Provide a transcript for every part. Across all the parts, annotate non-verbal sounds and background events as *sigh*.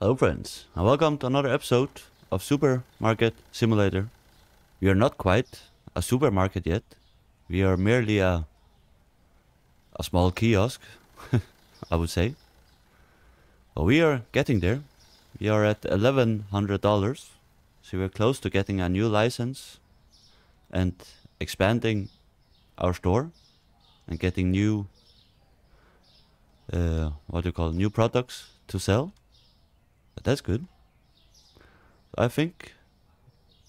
Hello friends, and welcome to another episode of Supermarket Simulator. We are not quite a supermarket yet. We are merely a a small kiosk, *laughs* I would say. But we are getting there. We are at eleven hundred dollars, so we're close to getting a new license and expanding our store and getting new uh, what do you call new products to sell. That's good. I think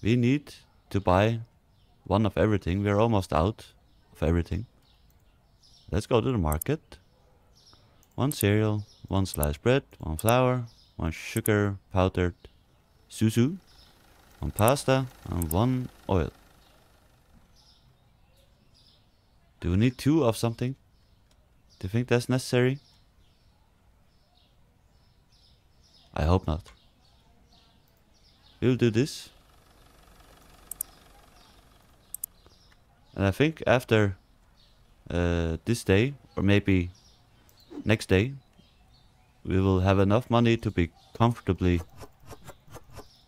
we need to buy one of everything. We're almost out of everything. Let's go to the market. One cereal, one sliced bread, one flour, one sugar powdered susu, one pasta, and one oil. Do we need two of something? Do you think that's necessary? I hope not. We'll do this. And I think after uh, this day, or maybe next day, we will have enough money to be comfortably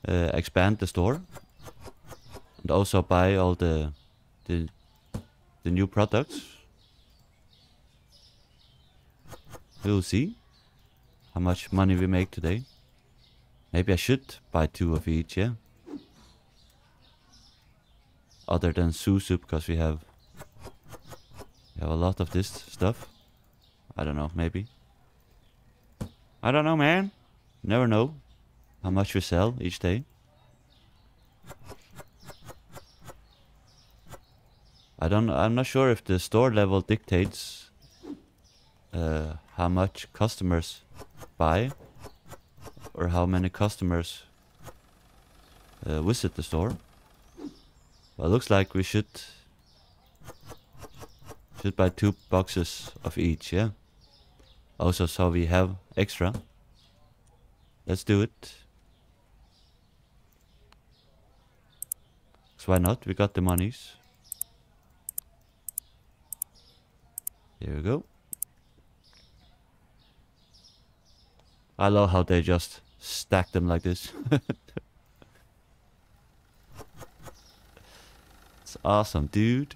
uh, expand the store and also buy all the the the new products. We'll see how much money we make today. Maybe I should buy two of each, yeah? Other than Susu, because we have, we have a lot of this stuff. I don't know, maybe. I don't know, man. Never know how much we sell each day. I don't. I'm not sure if the store level dictates uh, how much customers buy or how many customers uh, visit the store. Well, looks like we should should buy two boxes of each, yeah. Also, so we have extra. Let's do it. So why not? We got the monies. Here we go. I love how they just stack them like this. *laughs* it's awesome, dude.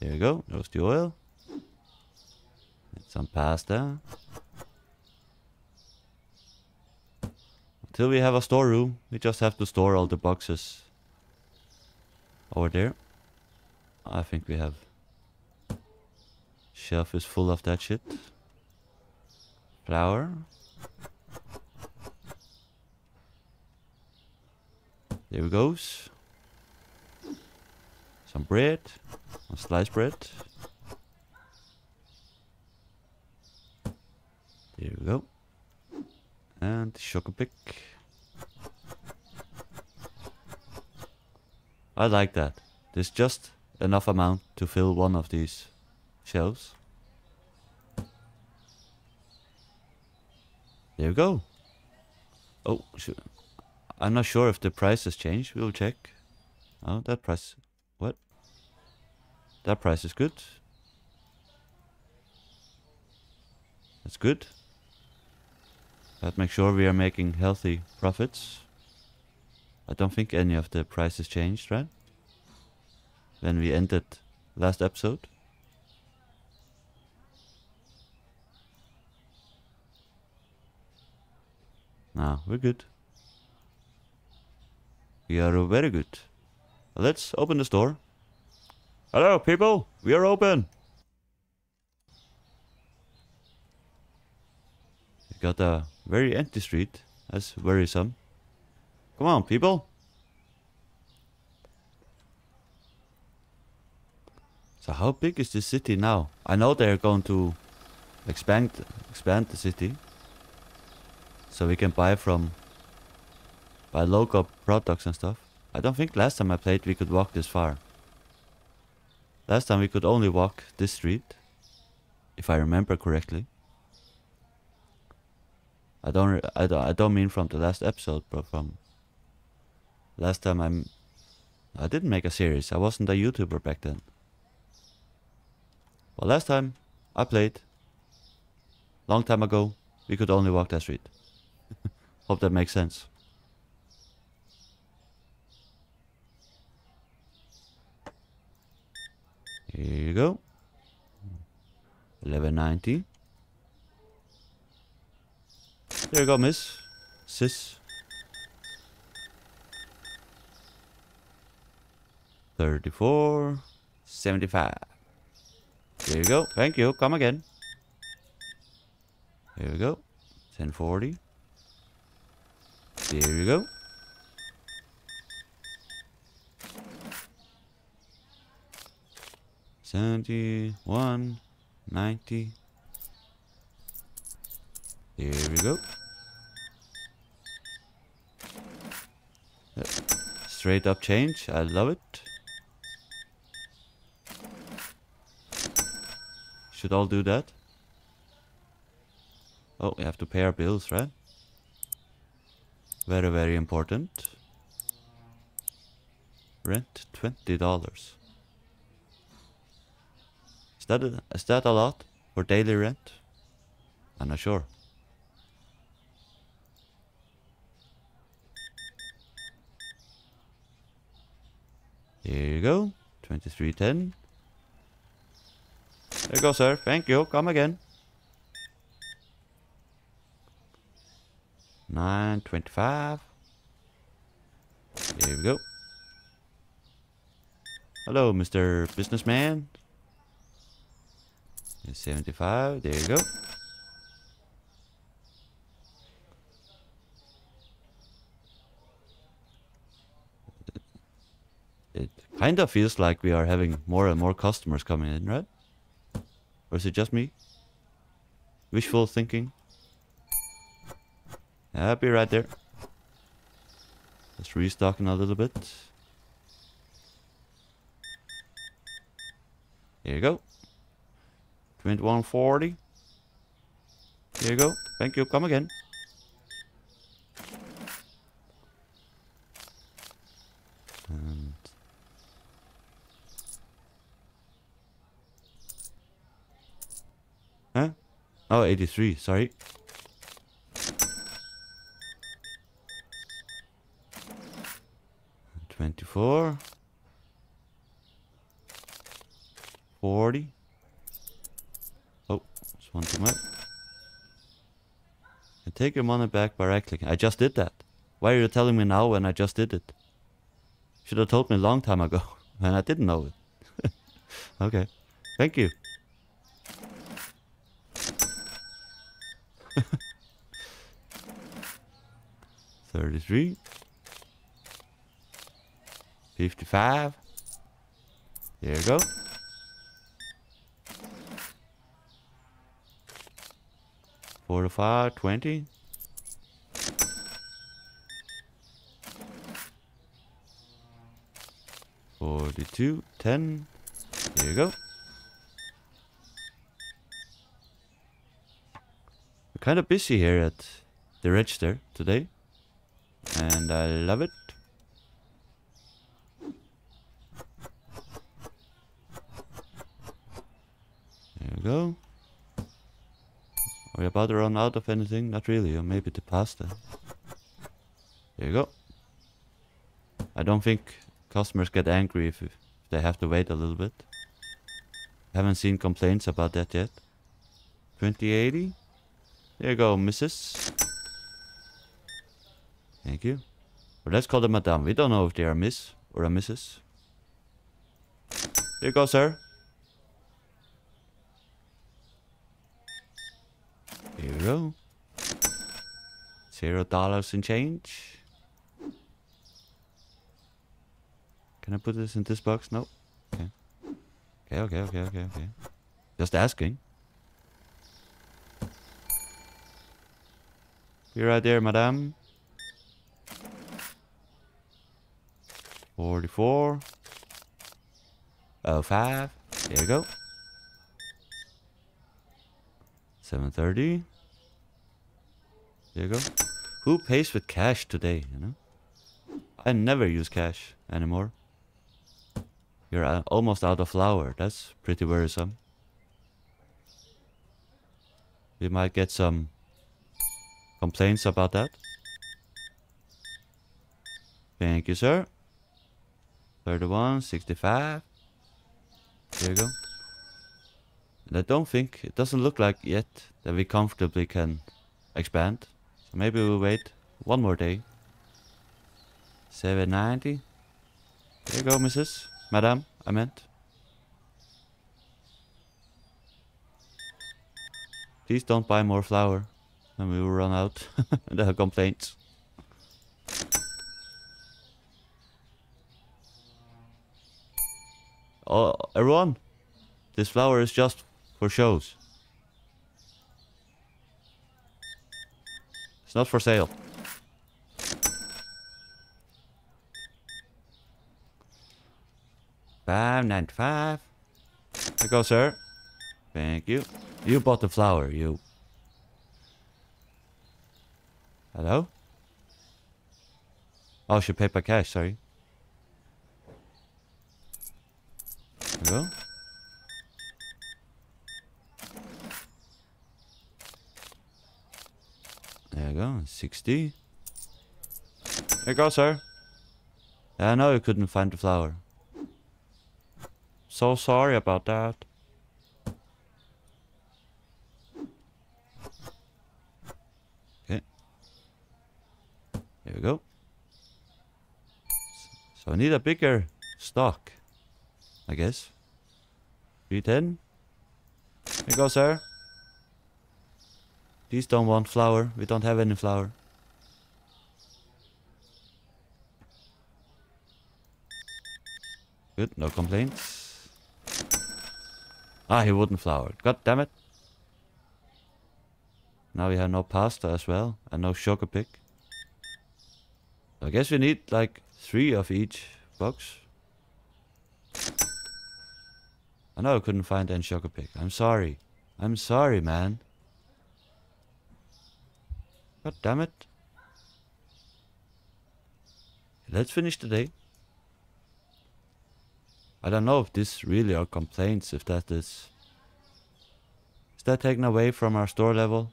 There you go. There's the oil. And some pasta. Until we have a storeroom, we just have to store all the boxes over there. I think we have shelf is full of that shit. Flour. There we goes. Some bread. Some sliced bread. There we go. And pick. I like that. There's just enough amount to fill one of these shelves. There we go. Oh, shoot. I'm not sure if the price has changed. We'll check. Oh, that price. What? That price is good. That's good. Let's make sure we are making healthy profits. I don't think any of the prices changed, right? When we ended last episode. Nah, we're good. We are very good. Let's open the store. Hello, people. We are open. We got a very empty street. That's worrisome. Come on, people. So how big is this city now? I know they're going to expand expand the city. So we can buy from buy local products and stuff. I don't think last time I played we could walk this far. Last time we could only walk this street. If I remember correctly. I don't I don't I don't mean from the last episode, but from last time I'm I didn't make a series. I wasn't a YouTuber back then. Well, last time I played, long time ago, we could only walk that street. *laughs* Hope that makes sense. Here you go. 1190. There you go, miss. Sis. 34. 75. There you go. Thank you. Come again. Here we go. 1040. There you go. Seventy-one, ninety. Here we go. Straight up change. I love it. Should all do that. Oh, we have to pay our bills, right? Very, very important. Rent twenty dollars. Is that a, is that a lot for daily rent? I'm not sure. Here you go, twenty-three ten. There you go, sir. Thank you. Come again. 925. Here we go. Hello, Mr. Businessman. 75. There you go. It kind of feels like we are having more and more customers coming in, right? Or is it just me? Wishful thinking? I'll be right there. Just restocking a little bit. Here you go. 2140. Here you go. Thank you. Come again. And huh? Oh, 83. Sorry. Twenty-four. Forty. And take your money back by right clicking. I just did that. Why are you telling me now when I just did it? Should have told me a long time ago, *laughs* and I didn't know it. *laughs* okay. Thank you. *laughs* Thirty-three. 55. There you go. Four to five, twenty. Forty-two, ten. There you go. We're kind of busy here at the register today, and I love it. There we go. Are we about to run out of anything? Not really, or maybe the pasta. There you go. I don't think customers get angry if, if they have to wait a little bit. Haven't seen complaints about that yet. 2080. There you go, Mrs. Thank you. Or let's call them Madame. We don't know if they are Miss or a Mrs. Here you go, sir. Here we go. Zero dollars in change. Can I put this in this box? No. Okay. Okay, okay, okay, okay, okay. Just asking. Be right there, madame. 44. Oh, five. There you go. 730. There you go. Who pays with cash today, you know? I never use cash anymore. You're uh, almost out of flour. That's pretty worrisome. We might get some complaints about that. Thank you, sir. 31, 65. There you go. And I don't think, it doesn't look like yet that we comfortably can expand. Maybe we'll wait one more day. 790. There you go, Mrs. Madam, I meant. Please don't buy more flour. Then we will run out. *laughs* the complaints. Oh, everyone, this flour is just for shows. Not for sale. Five ninety five. Here you go, sir. Thank you. You bought the flour, you. Hello? Oh, she paid by cash, sorry. There you go. There you go, 60. There you go, sir. I know you couldn't find the flour. So sorry about that. Okay. There we go. So I need a bigger stock, I guess. 310. Here you go, sir. Please don't want flour. We don't have any flour. Good, no complaints. Ah, he wouldn't flour. God damn it. Now we have no pasta as well, and no sugar pick. I guess we need like three of each box. I know I couldn't find any sugar pick. I'm sorry. I'm sorry, man. God damn it. Let's finish the day. I don't know if this really are complaints, if that is... Is that taken away from our store level?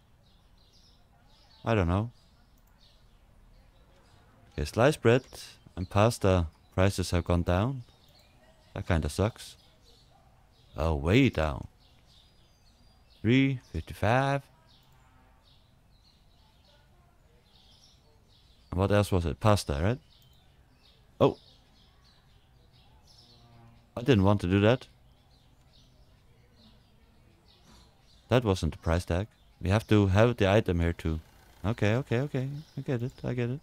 I don't know. Okay, sliced bread and pasta prices have gone down. That kinda sucks. Oh, way down. 355. What else was it? Pasta, right? Oh. I didn't want to do that. That wasn't the price tag. We have to have the item here too. Okay, okay, okay. I get it, I get it.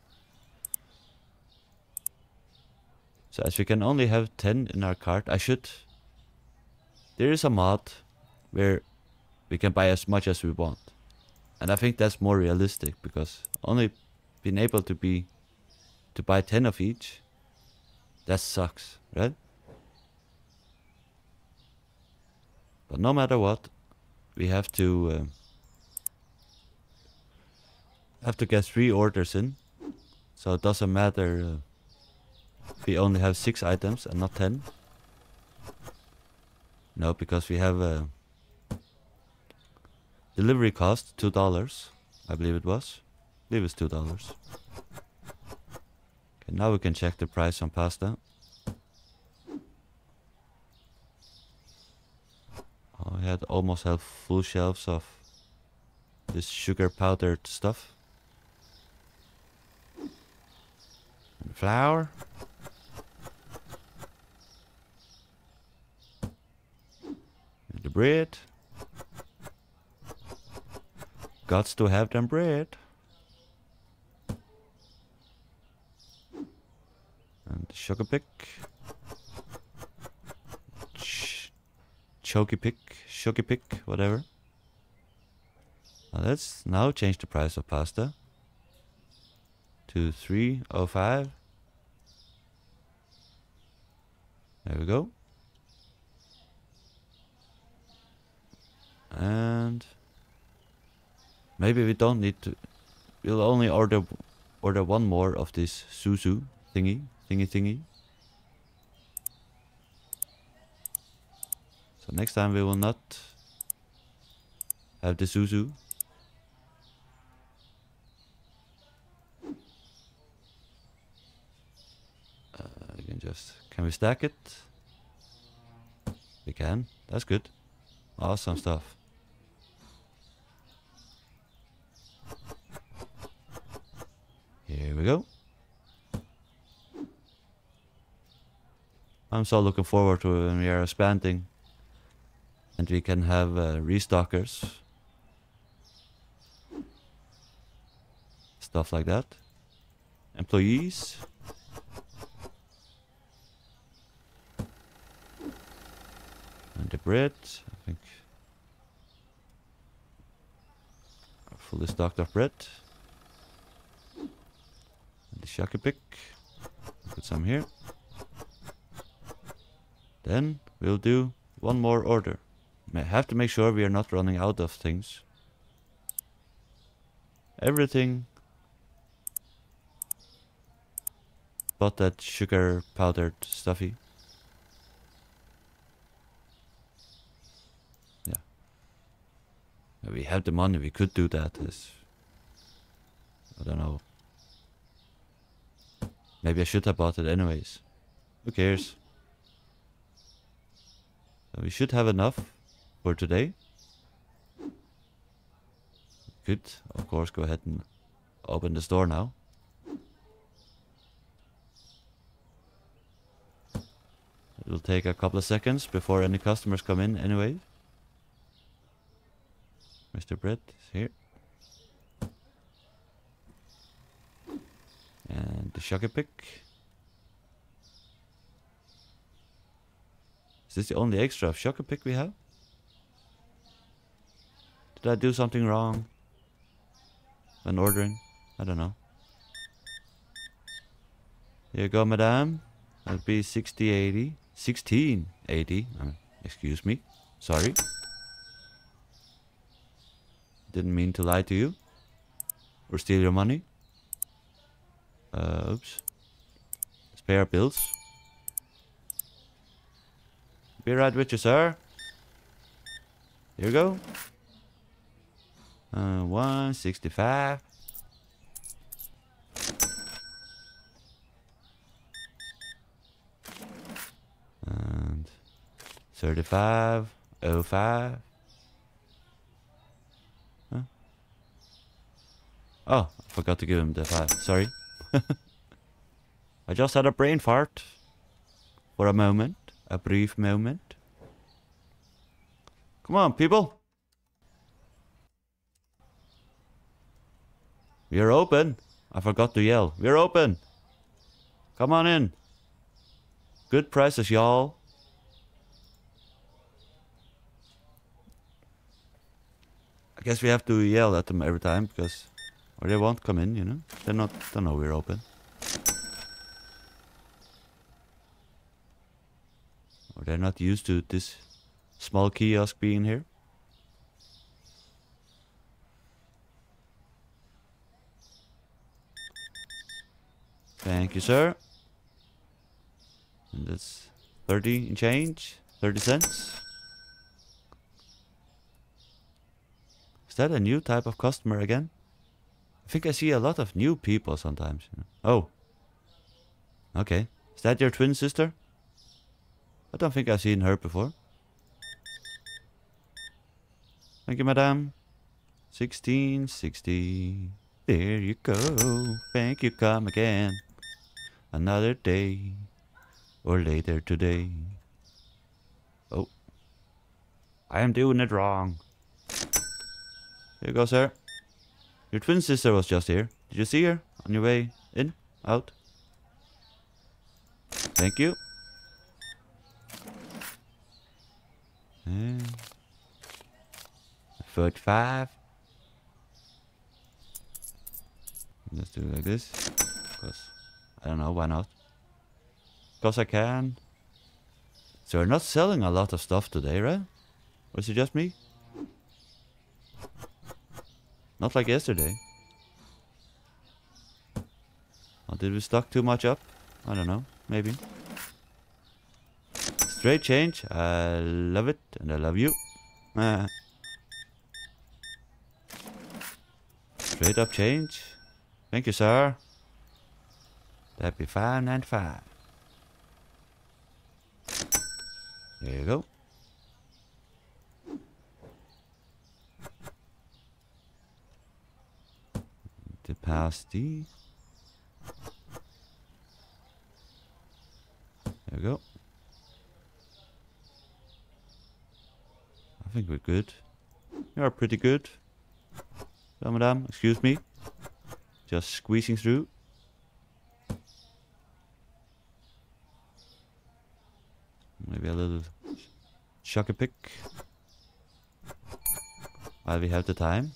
So as we can only have 10 in our cart, I should... There is a mod where we can buy as much as we want. And I think that's more realistic because only being able to be to buy 10 of each that sucks right? But no matter what we have to uh, have to get three orders in. So it doesn't matter uh, we only have six items and not 10 no because we have a delivery cost two dollars I believe it was Leave us two dollars. Okay, now we can check the price on pasta. Oh, I had almost have full shelves of this sugar powdered stuff. And flour. And the bread. Gots to have them bread. And sugar pick. Ch choky pick, sugar pick, whatever. Now let's now change the price of pasta to 305. There we go. And maybe we don't need to we'll only order order one more of this suzu thingy thingy thingy. So next time we will not have the Suzu. Uh, just can we stack it? We can. That's good. Awesome stuff. Here we go. I'm so looking forward to when we are expanding and we can have uh, restockers. Stuff like that. Employees. And the bread, I think. Fully stocked of bread. And the shaki pick. Put some here. Then we'll do one more order. I have to make sure we are not running out of things. Everything but that sugar powdered stuffy. Yeah. We have the money, we could do that. As I don't know. Maybe I should have bought it anyways. Who cares? We should have enough for today. Could, of course, go ahead and open the store now. It will take a couple of seconds before any customers come in anyway. Mr. Brett is here. And the shaki pick. Is this the only extra of shaki pick we have? Did I do something wrong when ordering? I don't know. Here you go, madame. That'll be 6080. 1680. Uh, excuse me. Sorry. Didn't mean to lie to you. Or steal your money. Uh, oops. Our bills. Be right with you, sir. Here you go. Uh, 165. And 35, 05. Huh? Oh, I forgot to give him the 5. Sorry. *laughs* I just had a brain fart. For a moment. A brief moment. Come on, people. We're open. I forgot to yell. We're open. Come on in. Good prices, y'all. I guess we have to yell at them every time because or they won't come in, you know? They're not they know we're open. Or they're not used to this small kiosk being here. Thank you, sir. And that's 30 in change, 30 cents. Is that a new type of customer again? I think I see a lot of new people sometimes. Oh. Okay. Is that your twin sister? I don't think I've seen her before. Thank you, madam. 1660. There you go. Thank you, come again. Another day. Or later today. Oh. I am doing it wrong. Here you go, sir. Your twin sister was just here. Did you see her on your way in? Out? Thank you. Mm. And 45. Let's do it like this. Because, I don't know, why not? Because I can. So we're not selling a lot of stuff today, right? Is it just me? Not like yesterday. Or did we stock too much up? I don't know. Maybe. Straight change. I love it. And I love you. Ah. Straight up change. Thank you, sir. That'd be 595. There you go. The. There we go. I think we're good. We are pretty good. So, madam, excuse me. Just squeezing through. Maybe a little shocker pick. While we have the time.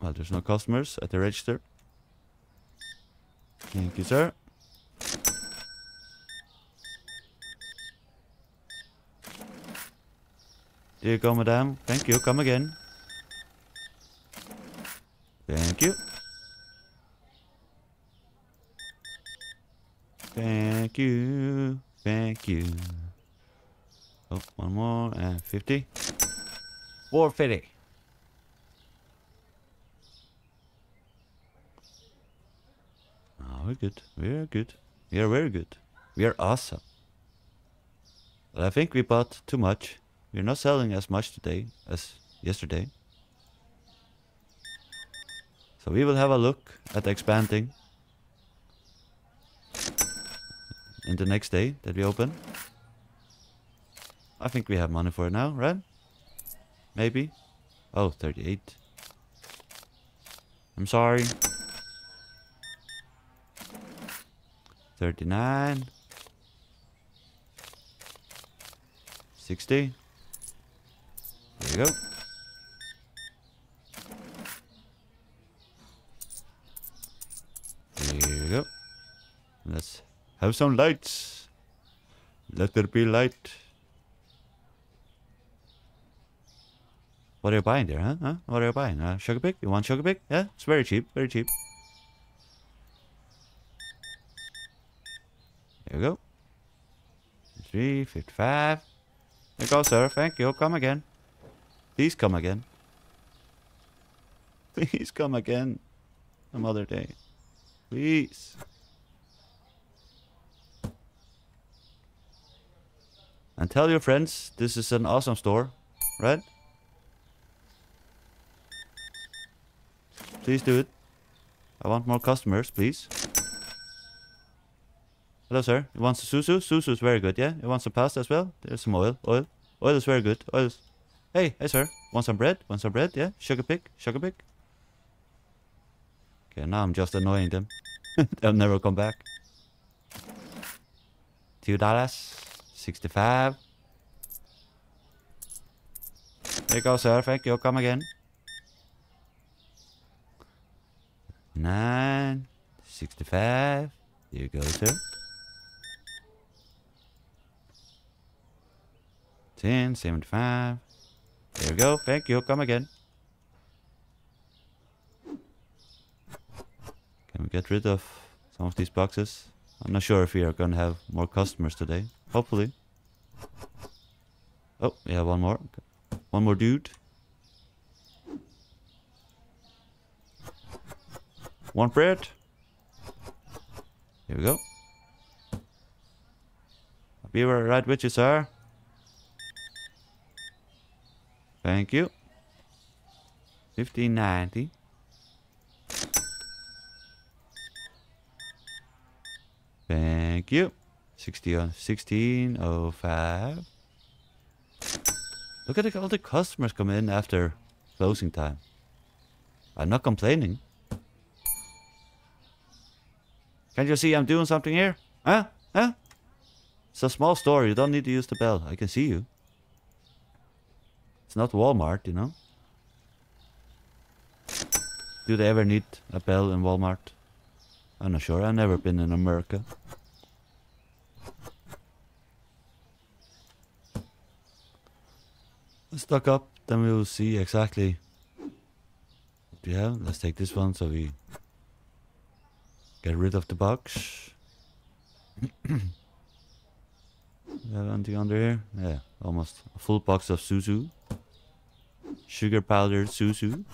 Well, there's no customers at the register. Thank you, sir. There you go, madam. Thank you. Come again. Thank you. Thank you. Thank you. Oh, one more and 50. 450. Oh, we're good. We're good. We are very good. We are awesome. But I think we bought too much. We're not selling as much today as yesterday. So we will have a look at expanding in the next day that we open. I think we have money for it now, right? Maybe? Oh, 38. I'm sorry. 39. 60. There you go. There you go. Let's have some lights. Let there be light. What are you buying there, huh? huh? What are you buying? Uh, sugar pick? You want sugar pick? Yeah, it's very cheap, very cheap. There we go. Three, fifty-five. There you go, sir. Thank you. Come again. Please come again. *laughs* Please come again. Some other day. Please. And tell your friends this is an awesome store, right? Please do it. I want more customers, please. Hello, sir. You want some susu? Susu is very good, yeah? You want some pasta as well? There's some oil. Oil. Oil is very good. Oil is... Hey, hey, sir. Want some bread? Want some bread? Yeah? Sugar pick? Sugar pick? Okay, now I'm just annoying them. *laughs* They'll never come back. Two dollars. 65. There you go, sir. Thank you. Come again. 9. 65. Here you go, sir. 10. 75. There we go. Thank you. Come again. Can we get rid of some of these boxes? I'm not sure if we are gonna have more customers today. Hopefully. Oh, yeah, one more. One more dude. One bread. Here we go. Be right with you, sir. Thank you. 1590. Thank you. 60 on 1605. Look at all the customers come in after closing time. I'm not complaining. Can't you see I'm doing something here? Huh? Huh? It's a small store. You don't need to use the bell. I can see you. It's not Walmart, you know. Do they ever need a bell in Walmart? I'm not sure. I've never been in America. Let's stock up, then we will see exactly what we have. Let's take this one so we get rid of the box. *clears throat* have anything under here? Yeah, almost a full box of Suzu. Sugar powdered Suzu.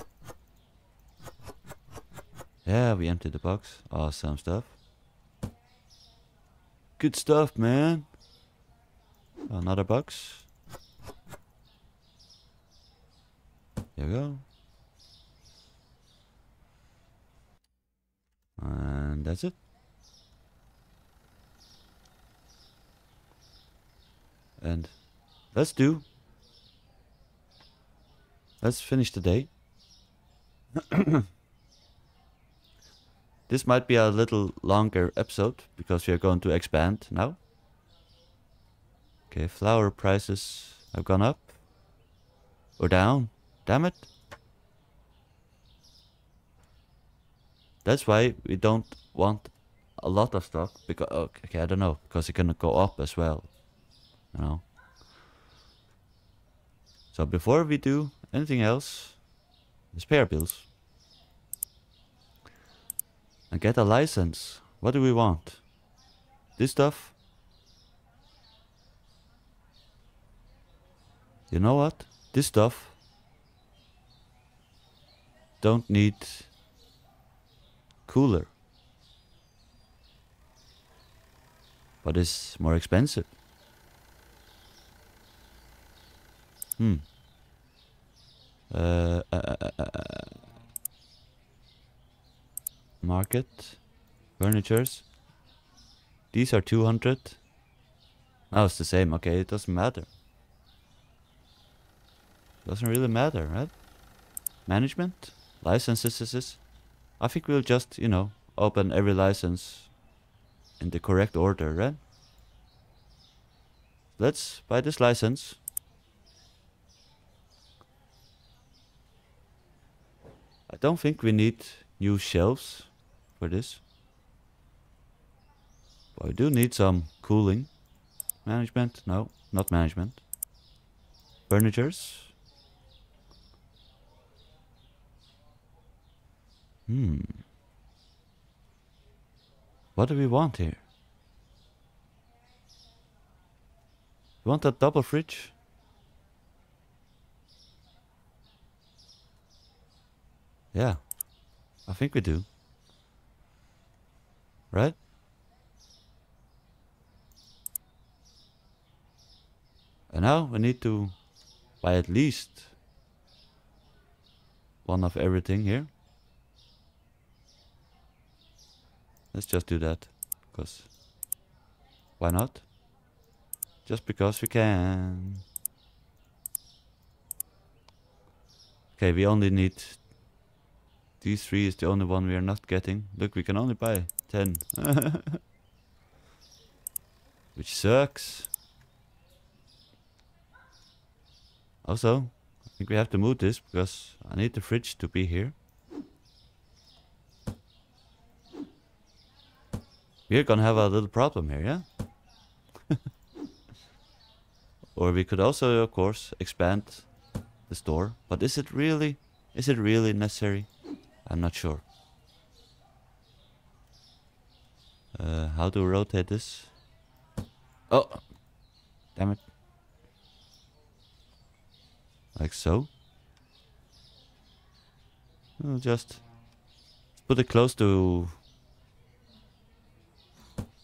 Yeah, we emptied the box. Awesome stuff. Good stuff, man. another box. Here we go. And that's it. And let's do. Let's finish the day. *clears throat* this might be a little longer episode because we are going to expand now. Okay, flour prices have gone up or down. Damn it. That's why we don't want a lot of stock because oh, okay, I don't know because it can go up as well, you know. So before we do anything else, our bills and get a license. What do we want? This stuff. You know what? This stuff don't need cooler. But it's more expensive. Hmm. Uh, uh, uh, market. Furnitures. These are 200. Oh, it's the same. Okay, it doesn't matter. Doesn't really matter, right? Management? Licenses? I think we'll just, you know, open every license in the correct order, right? Let's buy this license. I don't think we need new shelves for this. But we do need some cooling. Management? No, not management. Furnitures? Hmm. What do we want here? We want a double fridge? Yeah, I think we do. Right? And now we need to buy at least one of everything here. Let's just do that. Because why not? Just because we can. Okay, we only need these three is the only one we are not getting. Look, we can only buy 10. *laughs* Which sucks. Also, I think we have to move this because I need the fridge to be here. We're gonna have a little problem here, yeah? *laughs* or we could also, of course, expand the store. But is it really, is it really necessary? I'm not sure. Uh, how to rotate this? Oh! Damn it. Like so. We'll just put it close to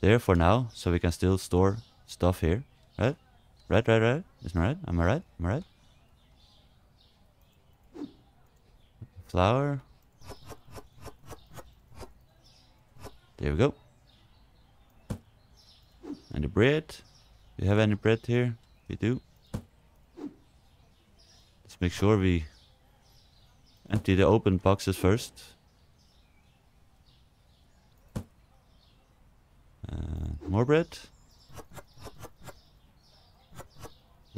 there for now, so we can still store stuff here. Right? Right, right, right? Isn't right? Am I right? Am I right? Flour. There we go. And the bread. Do you have any bread here? We do. Let's make sure we empty the open boxes first. Uh, more bread.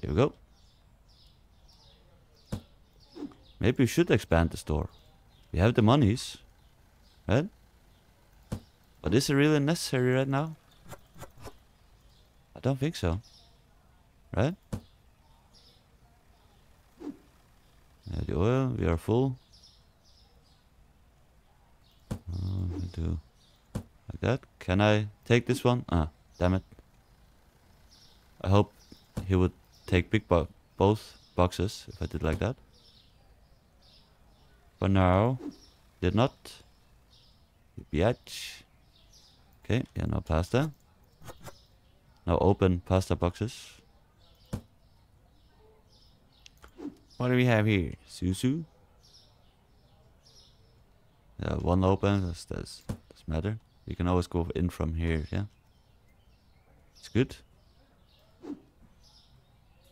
There we go. Maybe we should expand the store. We have the monies. Right? But is it really necessary right now? I don't think so. Right? Yeah, the oil, we are full. Uh, do like that. Can I take this one? Ah, damn it. I hope he would take big bo both boxes if I did like that. But now, did not. Biatch. Okay, yeah, No pasta. Now open pasta boxes. What do we have here? Susu? Yeah, one open, Does does matter. You can always go in from here, yeah? It's good.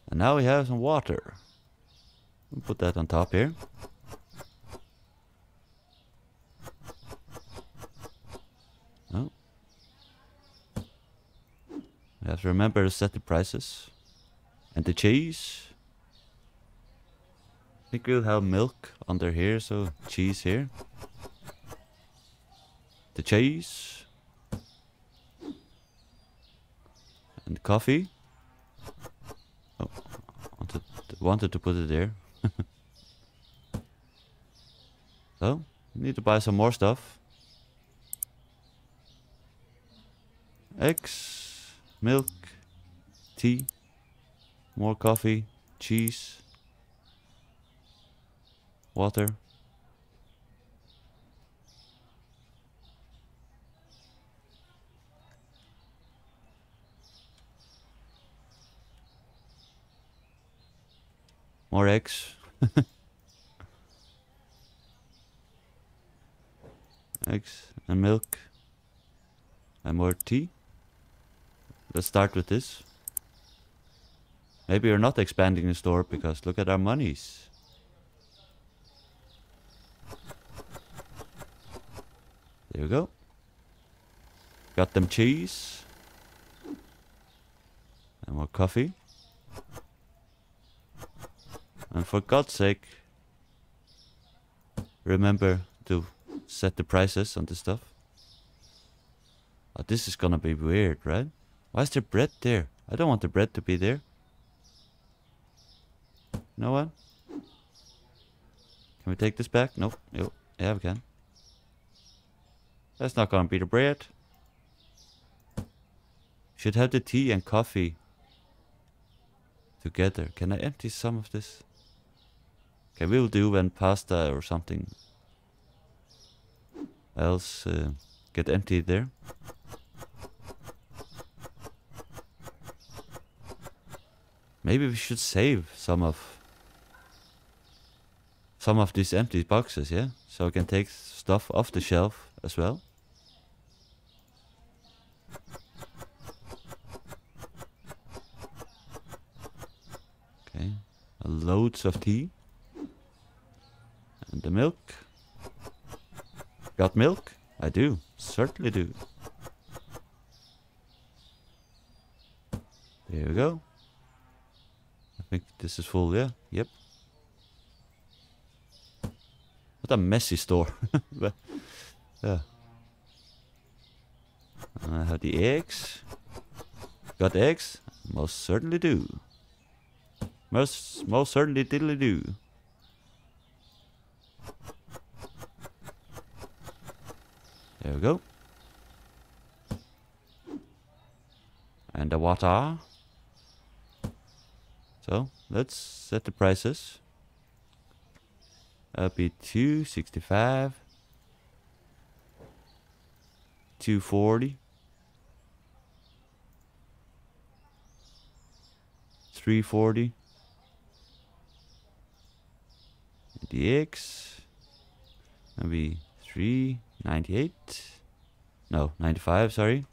And now we have some water. We'll put that on top here. Have to remember to set the prices. And the cheese. I think we'll have milk under here, so cheese here. The cheese. And coffee. Oh, wanted, wanted to put it there. *laughs* so, need to buy some more stuff. Eggs, milk, tea, more coffee, cheese, water. More eggs. *laughs* eggs and milk. And more tea. Let's start with this. Maybe we're not expanding the store because look at our monies. There we go. Got them cheese. And more coffee. And for God's sake, remember to set the prices on the stuff. Oh, this is gonna be weird, right? Why is there bread there? I don't want the bread to be there. No what? Can we take this back? Nope. Nope. Yeah, we can. That's not gonna be the bread. Should have the tea and coffee together. Can I empty some of this? Okay, we'll do when pasta or something else uh, get emptied there. Maybe we should save some of some of these empty boxes, yeah? So I can take stuff off the shelf as well. Okay, loads of tea. And the milk. Got milk? I do, certainly do. There we go. Think this is full, yeah? Yep. What a messy store. *laughs* but, yeah. I have the eggs. Got eggs? Most certainly do. Most most certainly diddly do. There we go. And the water. So let's set the prices. Up be 265. 240. 340. The X. Maybe 398. No, 95, sorry.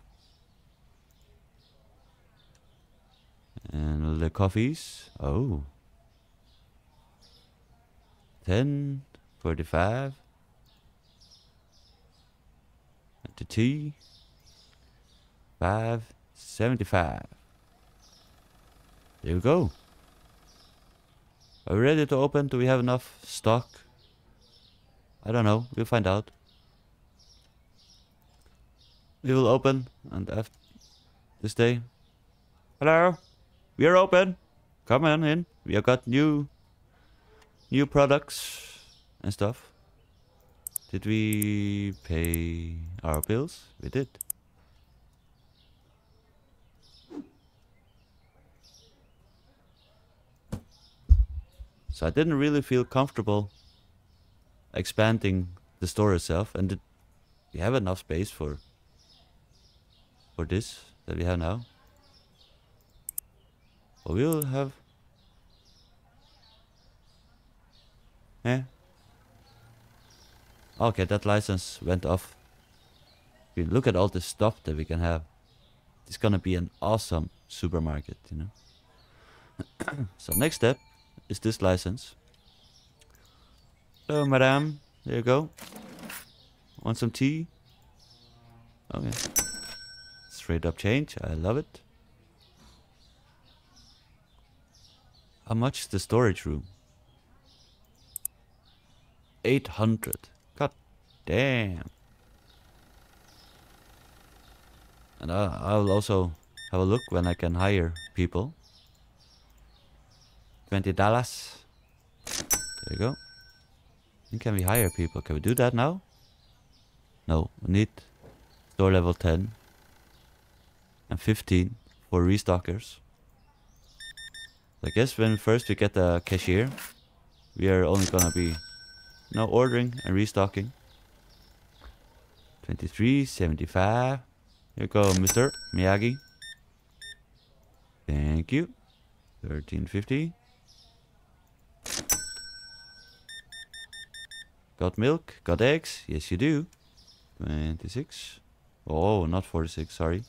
And the coffees. Oh. 10, 45. And the tea. 5, 75. There we go. Are we ready to open? Do we have enough stock? I don't know. We'll find out. We will open and after this day. Hello. We are open. Come on in. We have got new new products and stuff. Did we pay our bills? We did. So I didn't really feel comfortable expanding the store itself and we have enough space for for this that we have now. We'll have Yeah. Okay, that license went off. We look at all the stuff that we can have. It's gonna be an awesome supermarket, you know. *coughs* so next step is this license. Hello, madame. There you go. Want some tea? Okay. Straight up change. I love it. How much is the storage room? 800. God damn. And I, I'll also have a look when I can hire people. 20 dollars. There you go. And can we hire people? Can we do that now? No, we need store level 10 and 15 for restockers. I guess when first we get the cashier, we are only gonna be now ordering and restocking. 23, 75. Here you go, Mr. Miyagi. Thank you. 1350. Got milk? Got eggs? Yes, you do. 26. Oh, not 46, sorry.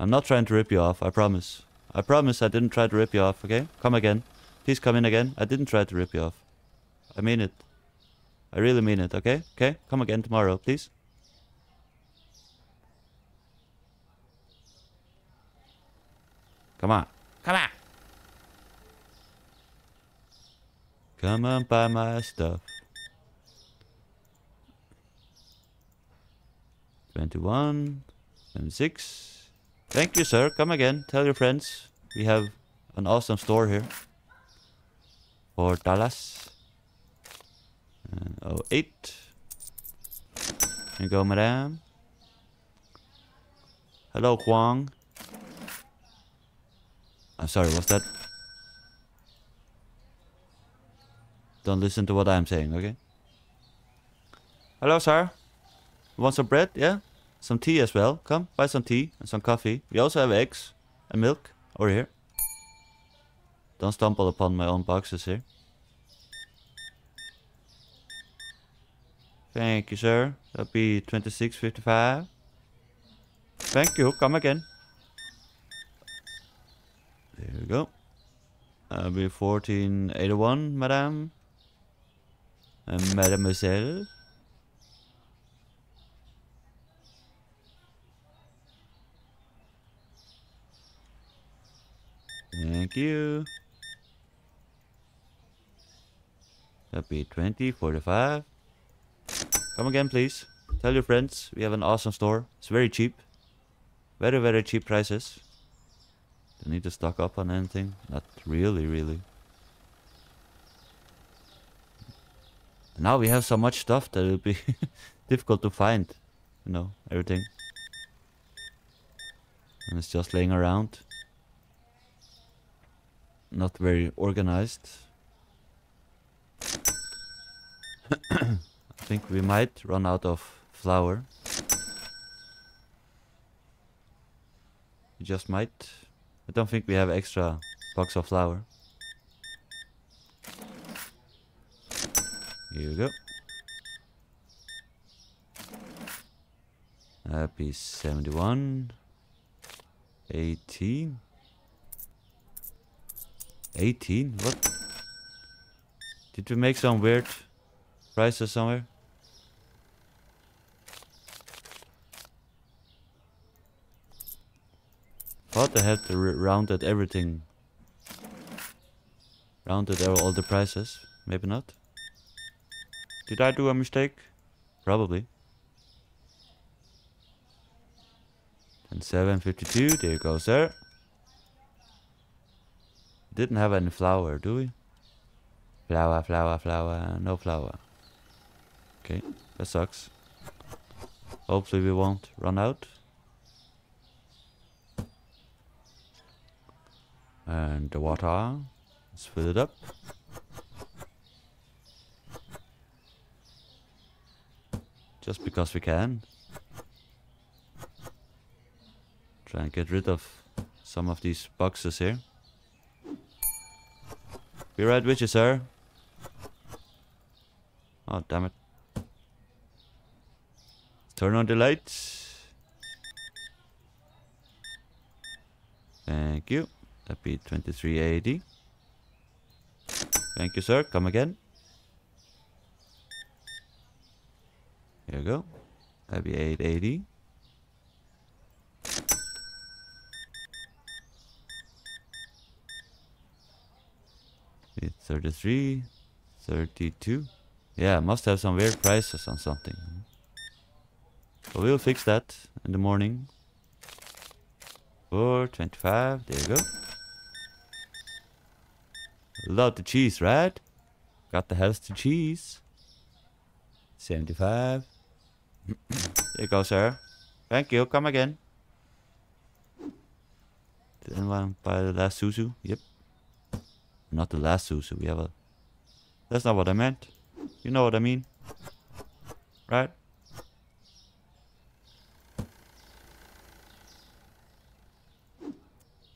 I'm not trying to rip you off, I promise. I promise I didn't try to rip you off, okay? Come again. Please come in again. I didn't try to rip you off. I mean it. I really mean it, okay? Okay? Come again tomorrow, please. Come on. Come on. Come on, buy my stuff. 21, 26. Thank you, sir. Come again. Tell your friends. We have an awesome store here. For Dallas. Uh, 08. Here you go, madam. Hello, Huang. I'm sorry, what's that? Don't listen to what I'm saying, okay? Hello, sir. You want some bread? Yeah? Some tea as well. Come, buy some tea and some coffee. We also have eggs and milk over here. Don't stumble upon my own boxes here. Thank you, sir. That'll be 26.55. Thank you. Come again. There we go. That'll be 14.81, madame. And mademoiselle. Thank you. That'd be 20, 45. Come again, please. Tell your friends we have an awesome store. It's very cheap. Very, very cheap prices. Don't need to stock up on anything. Not really, really. Now we have so much stuff that it'll be *laughs* difficult to find. You know, everything. And it's just laying around not very organized. *coughs* I think we might run out of flour. We just might. I don't think we have extra box of flour. Here we go. Happy 71. 18. 18? What? Did we make some weird prices somewhere? Thought I had to rounded everything. Rounded all the prices. Maybe not. Did I do a mistake? Probably. And 752, there you go, sir. Didn't have any flour, do we? Flour, flour, flour, no flour. Okay, that sucks. Hopefully we won't run out. And the water, let's fill it up. Just because we can. Try and get rid of some of these boxes here. Be right with you, sir. Oh, damn it. Turn on the lights. Thank you. That'd be 2380. Thank you, sir. Come again. Here we go. That'd be 880. It's 33, 32. Yeah, must have some weird prices on something. But we'll fix that in the morning. 425, there you go. Love the cheese, right? Got the house to cheese. 75. *clears throat* there you go, sir. Thank you, come again. Did anyone buy the last Suzu? Yep. Not the last Suzu, we have a... That's not what I meant. You know what I mean. Right?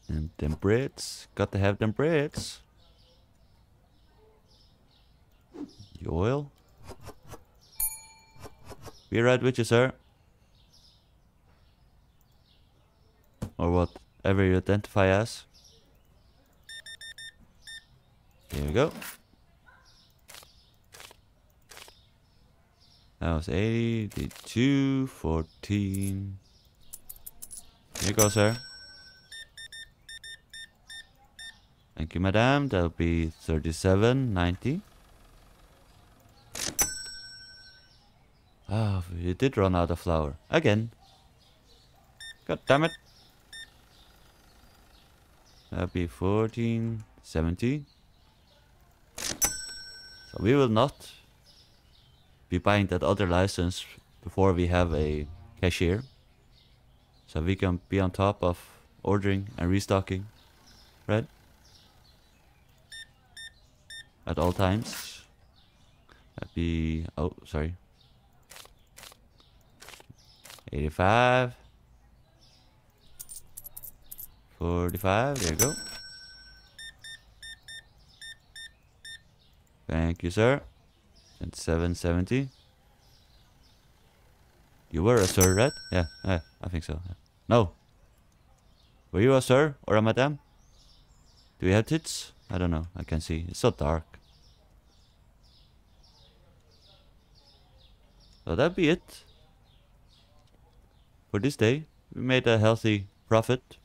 And them breads. Got to have them breads. The oil. Be right with you, sir. Or whatever you identify as. Here we go. That was 82, 14. Here you go, sir. Thank you, madam. That'll be 37, 90. Ah, oh, you did run out of flour. Again. God damn it. That'll be 14, 70. So we will not be buying that other license before we have a cashier. So we can be on top of ordering and restocking, right? At all times. That'd be, oh, sorry. 85. 45, there you go. Thank you, sir. And 770. You were a sir, right? Yeah, yeah I think so. No. Were you a sir or a madam? Do you have tits? I don't know. I can see. It's so dark. So that'd be it. For this day, we made a healthy profit.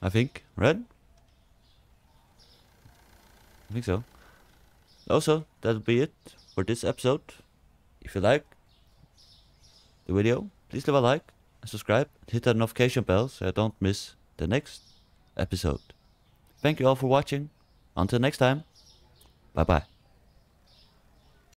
I think, right? Think so. Also, that'll be it for this episode. If you like the video, please leave a like and subscribe and hit that notification bell so I don't miss the next episode. Thank you all for watching. Until next time, bye bye.